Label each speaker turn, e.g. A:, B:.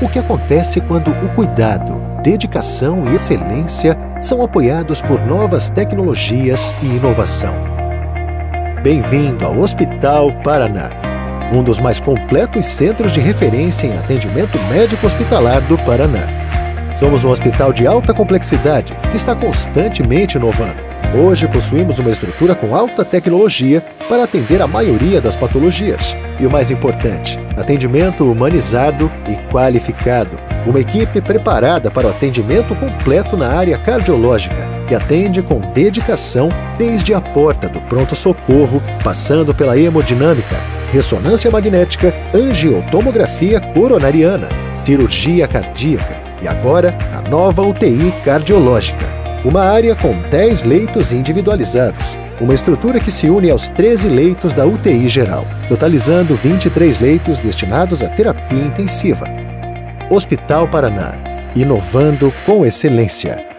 A: o que acontece quando o cuidado, dedicação e excelência são apoiados por novas tecnologias e inovação. Bem-vindo ao Hospital Paraná, um dos mais completos centros de referência em atendimento médico hospitalar do Paraná. Somos um hospital de alta complexidade que está constantemente inovando. Hoje possuímos uma estrutura com alta tecnologia para atender a maioria das patologias. E o mais importante, atendimento humanizado e qualificado. Uma equipe preparada para o atendimento completo na área cardiológica, que atende com dedicação desde a porta do pronto-socorro, passando pela hemodinâmica, ressonância magnética, angiotomografia coronariana, cirurgia cardíaca e agora a nova UTI cardiológica. Uma área com 10 leitos individualizados, uma estrutura que se une aos 13 leitos da UTI geral, totalizando 23 leitos destinados à terapia intensiva. Hospital Paraná, inovando com excelência.